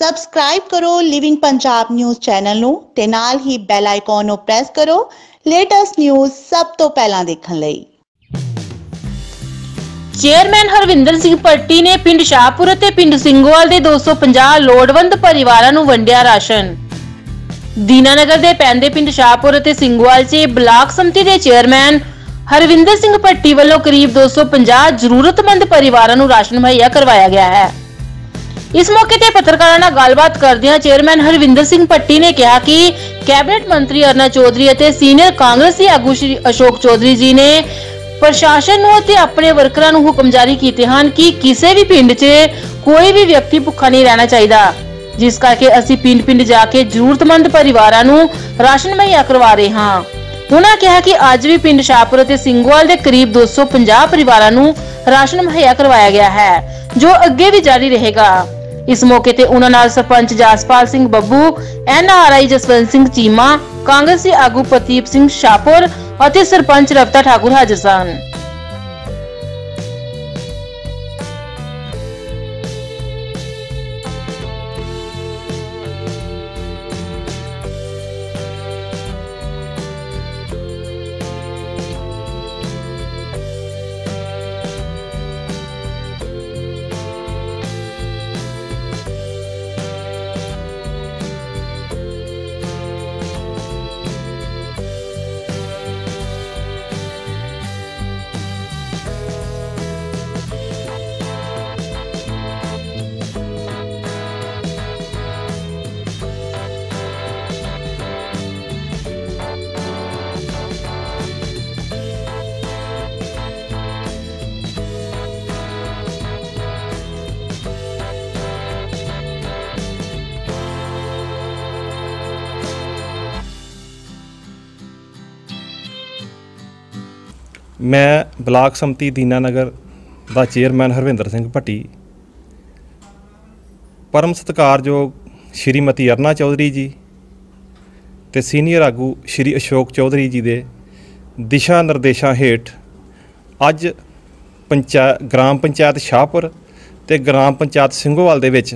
Subscribe ਕਰੋ living Punjab news channel ਨੂੰ ਤੇ ਨਾਲ ਹੀ ਬੈਲ ਆਈਕਨ ਨੂੰ ਪ੍ਰੈਸ ਕਰੋ ਲੇਟੈਸਟ ਨਿਊਜ਼ ਸਭ ਤੋਂ ਪਹਿਲਾਂ ਦੇਖਣ ਲਈ। ਚੇਅਰਮੈਨ ਹਰਵਿੰਦਰ ਸਿੰਘ ਪੱਟੀ ਨੇ ਪਿੰਡ ਸ਼ਾਹਪੁਰ ਅਤੇ ਪਿੰਡ ਸਿੰਘੋਵਾਲ ਦੇ 250 ਲੋੜਵੰਦ ਪਰਿਵਾਰਾਂ ਨੂੰ ਵੰਡਿਆ ਰਾਸ਼ਨ। ਦੀਨਾਨਗਰ ਦੇ ਪੈਂਦੇ ਪਿੰਡ ਸ਼ਾਹਪੁਰ ਅਤੇ ਸਿੰਘੋਵਾਲ 'ਚ ਬਲਾਕ ਸੰਮਤੀ ਦੇ ਚੇਅਰਮੈਨ ਹਰਵਿੰਦਰ ਸਿੰਘ ਪੱਟੀ ਵੱਲੋਂ ਕਰੀਬ 250 ਜ਼ਰੂਰਤਮੰਦ ਪਰਿਵਾਰਾਂ ਨੂੰ ਰਾਸ਼ਨ ਮੁਹੱਈਆ ਕਰਵਾਇਆ ਗਿਆ ਹੈ। ਇਸ ਮੌਕੇ ਤੇ ਪੱਤਰਕਾਰਾਂ ਨਾਲ ਗੱਲਬਾਤ ਕਰਦਿਆਂ ਚੇਅਰਮੈਨ ਹਰਵਿੰਦਰ ਸਿੰਘ ਪੱਟੀ ਨੇ ਕਿਹਾ ਕਿ ਕੈਬਨਿਟ ਮੰਤਰੀ ਅਰਨਾ ਚੌਧਰੀ ਅਤੇ ਸੀਨੀਅਰ ਕਾਂਗਰਸੀ ਆਗੂ ਸ਼੍ਰੀ ਅਸ਼ੋਕ ਚੌਧਰੀ ਜੀ ਨੇ ਪ੍ਰਸ਼ਾਸਨ ਨੂੰ ਅਤੇ ਆਪਣੇ ਵਰਕਰਾਂ ਨੂੰ ਹੁਕਮ ਜਾਰੀ ਕੀਤੇ ਹਨ ਕਿ ਕਿਸੇ ਵੀ ਪਿੰਡ 'ਚ ਕੋਈ ਵੀ ਵਿਅਕਤੀ ਭੁੱਖਾ ਨਹੀਂ ਰਹਿਣਾ ਚਾਹੀਦਾ, ਜਿਸ ਕਰਕੇ ਅਸੀਂ ਪਿੰਡ-ਪਿੰਡ ਜਾ ਕੇ ਜ਼ਰੂਰਤਮੰਦ ਪਰਿਵਾਰਾਂ ਨੂੰ ਰਾਸ਼ਨ ਮੁਹੱਈਆ ਕਰਵਾ ਰਹੇ ਹਾਂ। ਉਹਨਾਂ ਕਿਹਾ ਕਿ ਅੱਜ ਵੀ ਪਿੰਡ ਸ਼ਾਹਪੁਰ ਅਤੇ ਸਿੰਘੋਵਾਲ ਦੇ ਕਰੀਬ 250 ਪਰਿਵਾਰਾਂ ਨੂੰ ਰਾਸ਼ਨ ਮੁਹੱਈਆ ਕਰਵਾਇਆ ਗਿਆ ਹੈ, ਜੋ ਅੱਗੇ ਵੀ ਜਾਰੀ ਰਹੇਗਾ। ਇਸ ਮੌਕੇ ਤੇ ਉਹਨਾਂ ਨਾਲ ਸਰਪੰਚ ਜਸਪਾਲ ਸਿੰਘ ਬੱਬੂ ਐਨਆਰਆਈ ਜਸਵੰਤ ਸਿੰਘ ਚੀਮਾ, ਕਾਂਗਰਸੀ ਆਗੂ ਪ੍ਰਦੀਪ ਸਿੰਘ ਸ਼ਾਪੁਰ ਅਤੇ ਸਰਪੰਚ ਰਵਤਾ ਠਾਕੁਰ ਹਾਜ਼ਰ ਸਨ। ਮੈਂ ਬਲਾਕ ਸੰਮਤੀ ਦੀਨਾਨਗਰ ਦਾ ਚੇਅਰਮੈਨ ਹਰਵਿੰਦਰ ਸਿੰਘ ਭੱਟੀ। ਪਰਮ ਸਤਿਕਾਰਯੋਗ ਸ਼੍ਰੀਮਤੀ ਅਰਨਾ ਚੌਧਰੀ ਜੀ ਤੇ ਸੀਨੀਅਰ ਆਗੂ ਸ਼੍ਰੀ ਅਸ਼ੋਕ ਚੌਧਰੀ ਜੀ ਦੇ ਦਿਸ਼ਾ ਨਿਰਦੇਸ਼ਾਂ ਹੇਠ ਅੱਜ ਪੰਚਾ, ਗ੍ਰਾਮ ਪੰਚਾਇਤ ਸ਼ਾਹਪੁਰ ਤੇ ਗ੍ਰਾਮ ਪੰਚਾਇਤ ਸਿੰਘੋਵਾਲ ਦੇ ਵਿੱਚ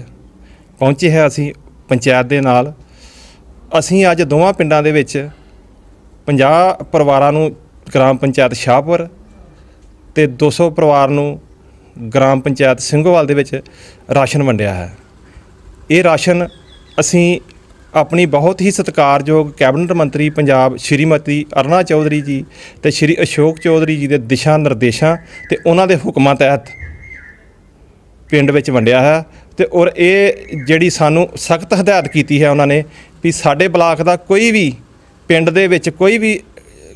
ਪਹੁੰਚੇ ਹੈ ਅਸੀਂ ਪੰਚਾਇਤ ਦੇ ਨਾਲ। ਅਸੀਂ ਅੱਜ ਦੋਵਾਂ ਪਿੰਡਾਂ ਦੇ ਵਿੱਚ 50 ਪਰਿਵਾਰਾਂ ਨੂੰ ਗ੍ਰਾਮ ਪੰਚਾਇਤ ਸ਼ਾਹਪੁਰ ਤੇ 200 ਪਰਿਵਾਰ ਨੂੰ ਗ੍ਰਾਮ ਪੰਚਾਇਤ ਸਿੰਘੋਵਾਲ ਦੇ ਵਿੱਚ ਰਾਸ਼ਨ ਵੰਡਿਆ ਹੈ। ਇਹ ਰਾਸ਼ਨ ਅਸੀਂ ਆਪਣੀ ਬਹੁਤ ਹੀ ਸਤਿਕਾਰਯੋਗ ਕੈਬਨਿਟ ਮੰਤਰੀ ਪੰਜਾਬ ਸ਼੍ਰੀਮਤੀ ਅਰਨਾ ਚੌਧਰੀ ਜੀ ਤੇ ਸ਼੍ਰੀ ਅਸ਼ੋਕ ਚੌਧਰੀ ਜੀ ਦੇ ਦਿਸ਼ਾ ਨਿਰਦੇਸ਼ਾਂ ਤੇ ਉਹਨਾਂ ਦੇ ਹੁਕਮਾਂ ਤਹਿਤ ਪਿੰਡ ਵਿੱਚ ਵੰਡਿਆ ਹੈ ਤੇ ਔਰ ਇਹ ਜਿਹੜੀ ਸਾਨੂੰ ਸਖਤ ਹਦਾਇਤ ਕੀਤੀ ਹੈ ਉਹਨਾਂ ਨੇ ਵੀ ਸਾਡੇ ਬਲਾਕ ਦਾ ਕੋਈ ਵੀ ਪਿੰਡ ਦੇ ਵਿੱਚ ਕੋਈ ਵੀ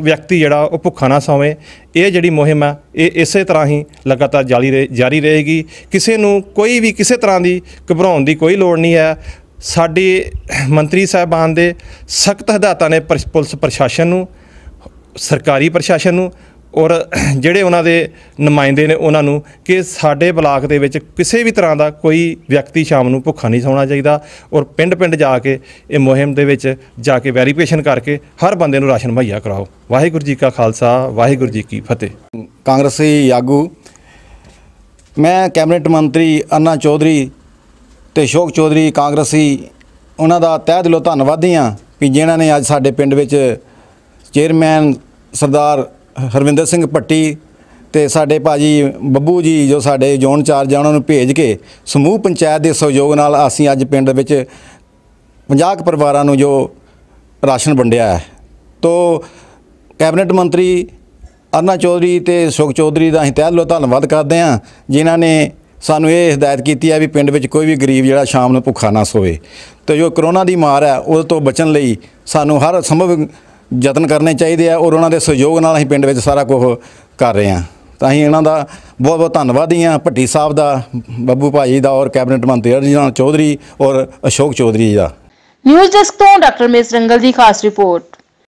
ਵਿਅਕਤੀ ਜਿਹੜਾ ਉਹ ਭੁੱਖਾ ਨਾ ਸੌਵੇ। ਇਹ ਜਿਹੜੀ ਮੁਹਿੰਮ ਹੈ ਇਹ ਇਸੇ ਤਰ੍ਹਾਂ ਹੀ ਲਗਾਤਾਰ ਜਾਰੀ ਰਹੇ, ਜਾਰੀ ਰਹੇਗੀ। ਕਿਸੇ ਨੂੰ ਕੋਈ ਵੀ ਕਿਸੇ ਤਰ੍ਹਾਂ ਦੀ ਘਬਰਾਉਣ ਦੀ ਕੋਈ ਲੋੜ ਨਹੀਂ ਹੈ। ਸਾਡੇ ਮੰਤਰੀ ਸਾਹਿਬਾਨ ਦੇ ਸਖਤ ਹਦਾਇਤਾਂ ਨੇ ਪਰ- ਪੁਲਿਸ ਪ੍ਰਸ਼ਾਸਨ ਨੂੰ, ਸਰਕਾਰੀ ਪ੍ਰਸ਼ਾਸਨ ਨੂੰ ਔਰ ਜਿਹੜੇ ਉਹਨਾਂ ਦੇ ਨੁਮਾਇੰਦੇ ਨੇ ਉਹਨਾਂ ਨੂੰ ਕਿ ਸਾਡੇ ਬਲਾਕ ਦੇ ਵਿੱਚ ਕਿਸੇ ਵੀ ਤਰ੍ਹਾਂ ਦਾ ਕੋਈ ਵਿਅਕਤੀ ਸ਼ਾਮ ਨੂੰ ਭੁੱਖਾ ਨਹੀਂ ਸੌਣਾ ਚਾਹੀਦਾ ਔਰ ਪਿੰਡ-ਪਿੰਡ ਜਾ ਕੇ ਇਹ ਮੁਹਿੰਮ ਦੇ ਵਿੱਚ ਜਾ ਕੇ ਵੈਰੀਫਿਕੇਸ਼ਨ ਕਰਕੇ ਹਰ ਬੰਦੇ ਨੂੰ ਰਾਸ਼ਨ ਮੁਹੱਈਆ ਕਰਾਓ। ਵਾਹਿਗੁਰੂ ਜੀ ਕਾ ਖਾਲਸਾ, ਵਾਹਿਗੁਰੂ ਜੀ ਕੀ ਫਤਿਹ। ਕਾਂਗਰਸੀ ਆਗੂ, ਮੈਂ ਕੈਬਨਿਟ ਮੰਤਰੀ ਅੰਨਾ ਚੌਧਰੀ ਤੇ ਅਸ਼ੋਕ ਚੌਧਰੀ ਕਾਂਗਰਸੀ, ਉਹਨਾਂ ਦਾ ਤਹਿ ਦਿਲੋਂ ਧੰਨਵਾਦੀ ਹਾਂ ਵੀ ਜਿਨ੍ਹਾਂ ਨੇ ਅੱਜ ਸਾਡੇ ਪਿੰਡ ਵਿੱਚ ਚੇਅਰਮੈਨ ਸਰਦਾਰ ਹਰਵਿੰਦਰ ਸਿੰਘ ਭੱਟੀ ਤੇ ਸਾਡੇ ਭਾਜੀ ਬੱਬੂ ਜੀ ਜੋ ਸਾਡੇ ਜ਼ੋਨ ਚਾਰਜ ਆ, ਉਹਨਾਂ ਨੂੰ ਭੇਜ ਕੇ ਸਮੂਹ ਪੰਚਾਇਤ ਦੇ ਸਹਿਯੋਗ ਨਾਲ ਅਸੀਂ ਅੱਜ ਪਿੰਡ ਵਿੱਚ 50 ਕੁ ਪਰਿਵਾਰਾਂ ਨੂੰ ਜੋ ਰਾਸ਼ਨ ਵੰਡਿਆ ਹੈ। ਤੋ ਕੈਬਨਿਟ ਮੰਤਰੀ ਅਰਨਾ ਚੌਧਰੀ ਤੇ ਅਸ਼ੋਕ ਚੌਧਰੀ ਦਾ ਅਸੀਂ ਤਹਿ ਦਿਲੋਂ ਧੰਨਵਾਦ ਕਰਦੇ ਹਾਂ, ਜਿਨ੍ਹਾਂ ਨੇ ਸਾਨੂੰ ਇਹ ਹਦਾਇਤ ਕੀਤੀ ਹੈ ਵੀ ਪਿੰਡ ਵਿੱਚ ਕੋਈ ਵੀ ਗਰੀਬ ਜਿਹੜਾ ਸ਼ਾਮ ਨੂੰ ਭੁੱਖਾ ਨਾ ਸੋਵੇ। ਤੇ ਜੋ ਕਰੋਨਾ ਦੀ ਮਾਰ ਹੈ, ਉਹਦੇ ਤੋਂ ਬਚਣ ਲਈ ਸਾਨੂੰ ਹਰ ਸੰਭਵ ਯਤਨ ਕਰਨੇ ਚਾਹੀਦੇ ਆ ਔਰ ਉਹਨਾਂ ਦੇ ਸਹਿਯੋਗ ਨਾਲ ਅਸੀਂ ਪਿੰਡ ਵਿੱਚ ਸਾਰਾ ਕੁਝ ਕਰ ਰਹੇ ਹਾਂ। ਤਾਂ ਅਸੀਂ ਇਹਨਾਂ ਦਾ ਬਹੁਤ ਬਹੁਤ ਧੰਨਵਾਦੀ ਹਾਂ, ਭੱਟੀ ਸਾਹਿਬ ਦਾ, ਬੱਬੂ ਭਾਜੀ ਦਾ ਔਰ ਕੈਬਨਿਟ ਮੰਤਰੀ ਅਰਜਨ ਚੌਧਰੀ ਔਰ ਅਸ਼ੋਕ ਚੌਧਰੀ ਜੀ ਦਾ। ਨਿਊਜ਼ ਡੈਸਕ ਤੋਂ ਡਾਕਟਰ ਮੇਸ ਰੰਗਲ ਦੀ ਖਾਸ ਰਿਪੋਰਟ।